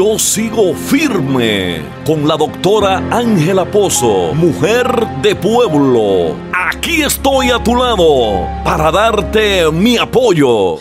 yo sigo firme con la doctora Ángela Pozo, mujer de pueblo. Aquí estoy a tu lado para darte mi apoyo.